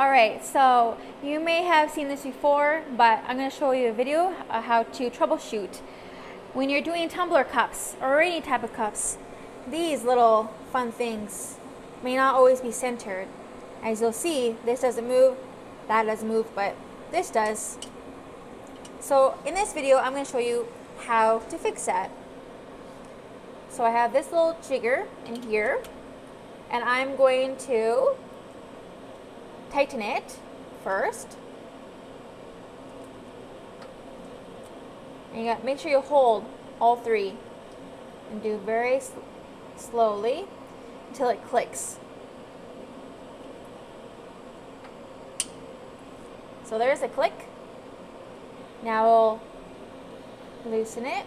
Alright, so you may have seen this before, but I'm going to show you a video of how to troubleshoot. When you're doing tumbler cups or any type of cups, these little fun things may not always be centered. As you'll see, this doesn't move, that doesn't move, but this does. So in this video, I'm going to show you how to fix that. So I have this little jigger in here, and I'm going to tighten it first. And you got make sure you hold all three and do very sl slowly until it clicks. So there's a click. Now we'll loosen it.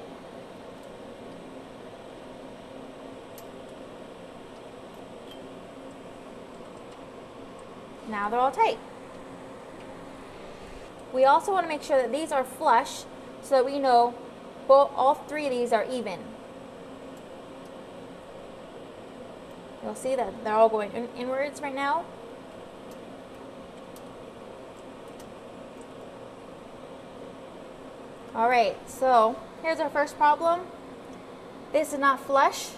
Now they're all tight. We also want to make sure that these are flush so that we know both, all three of these are even. You'll see that they're all going in inwards right now. Alright, so here's our first problem. This is not flush.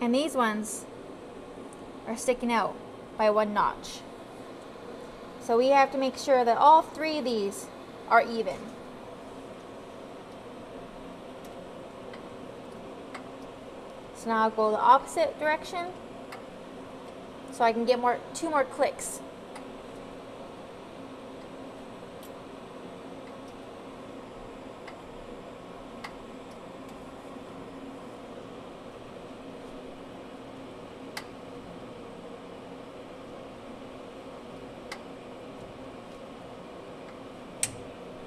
And these ones are sticking out by one notch. So we have to make sure that all three of these are even. So now I'll go the opposite direction so I can get more two more clicks.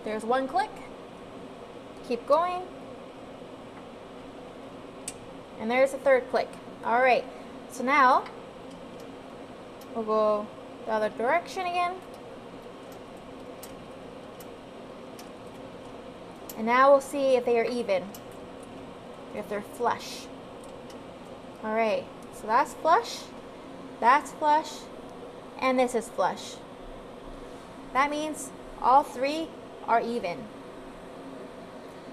There's one click. Keep going. And there's a third click. All right, so now we'll go the other direction again. And now we'll see if they are even, if they're flush. All right, so that's flush, that's flush, and this is flush. That means all three are even.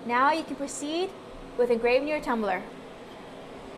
Now you can proceed with engraving your tumbler.